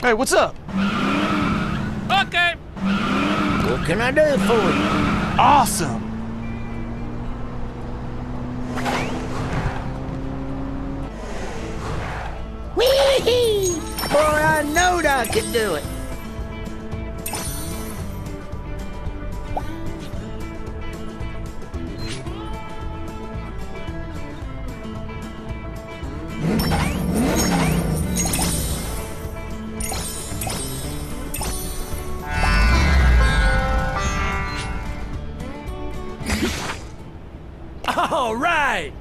Hey, what's up? Okay. What can I do for you? Awesome. Whee! Boy, I knowed I could do it. right!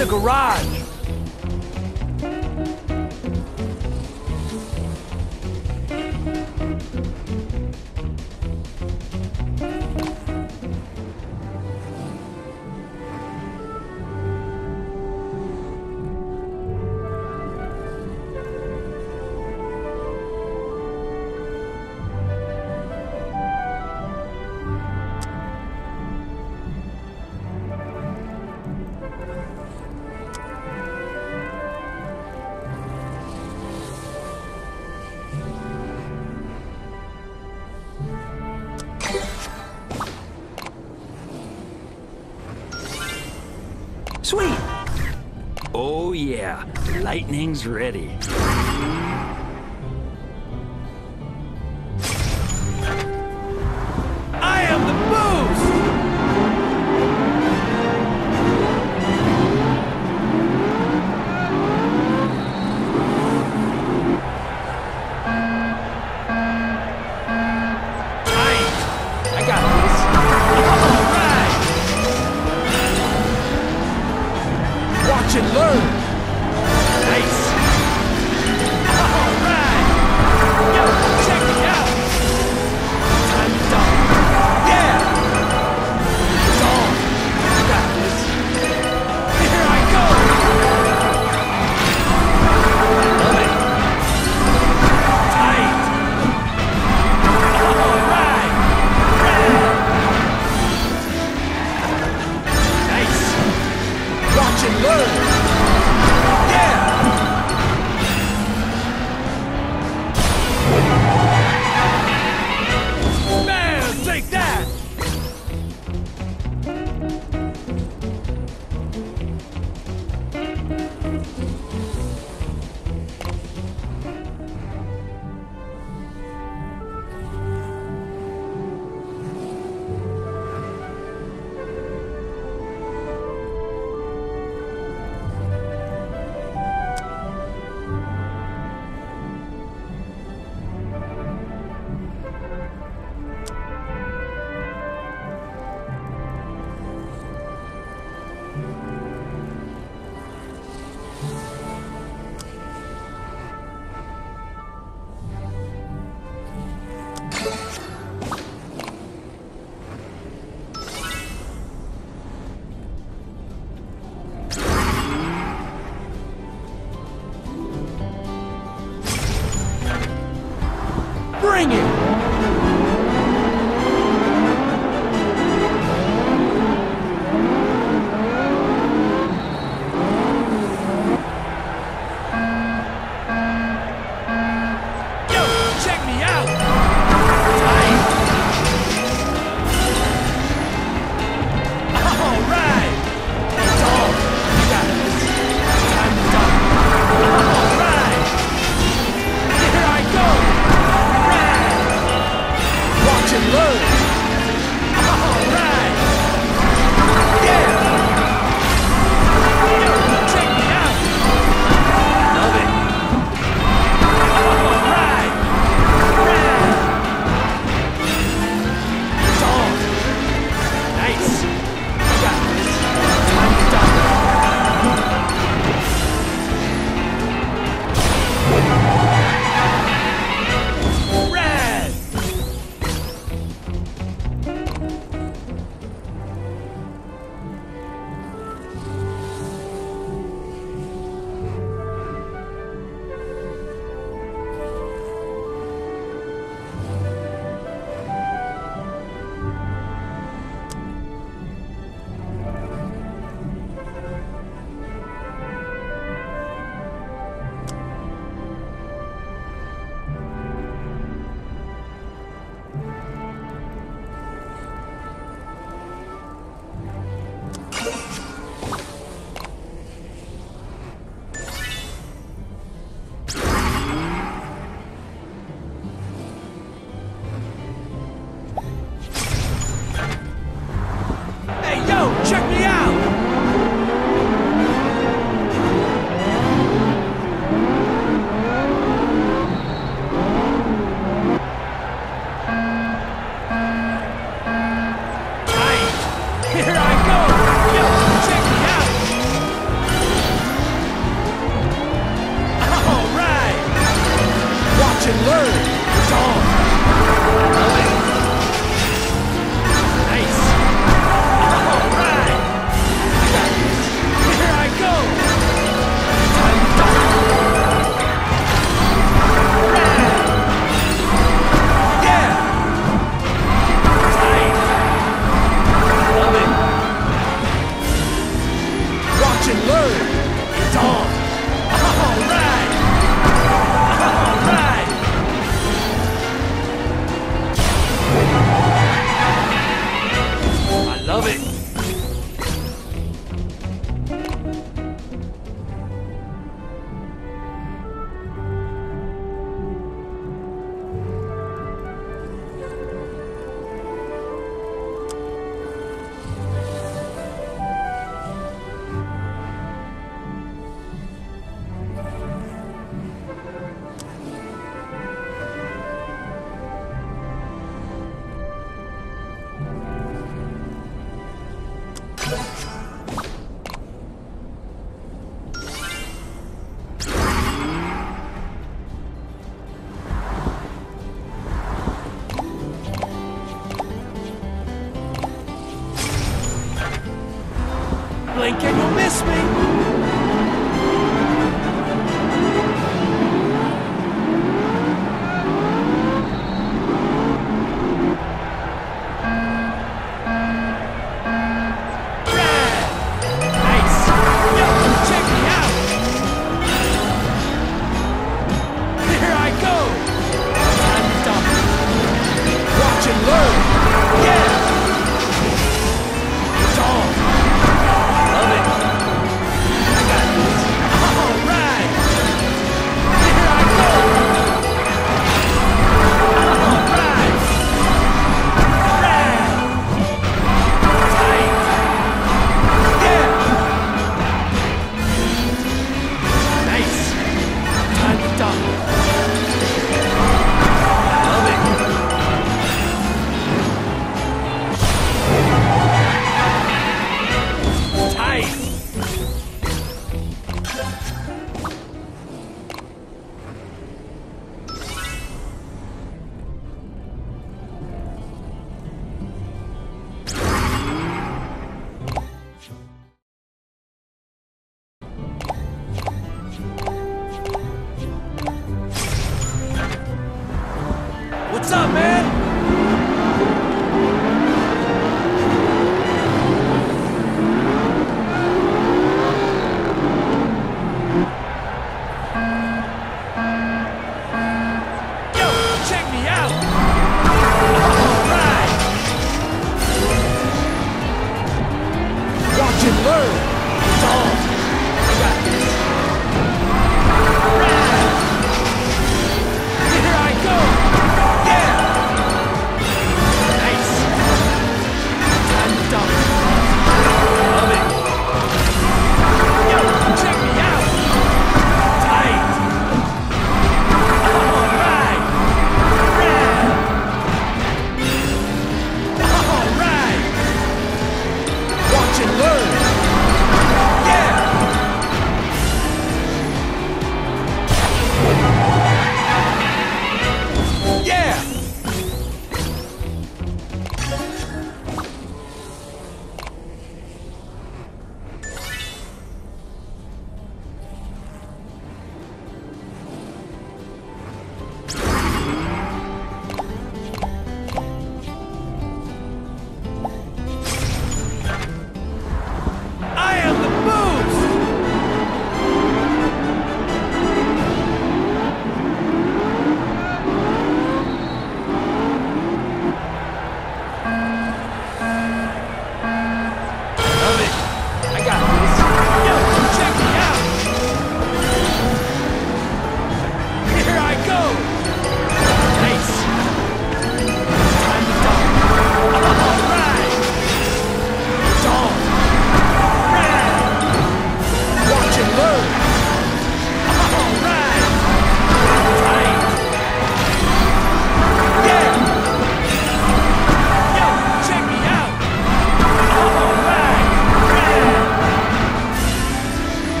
in the garage. Yeah, lightning's ready. I am the! Tight.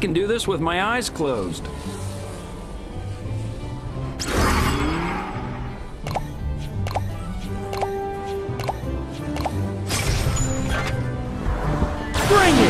Can do this with my eyes closed. Bring it!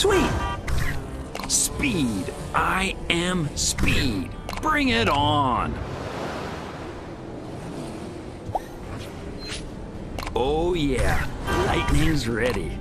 Sweet! Speed. I am speed. Bring it on. Oh, yeah. Lightning's ready.